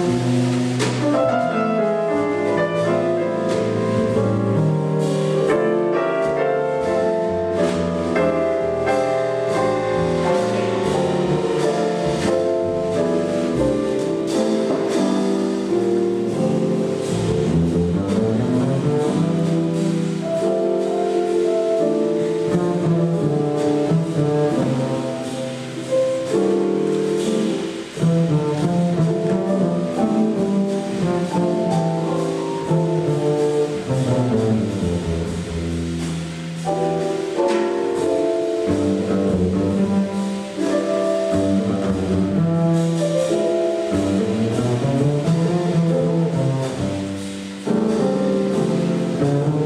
Amen. Oh.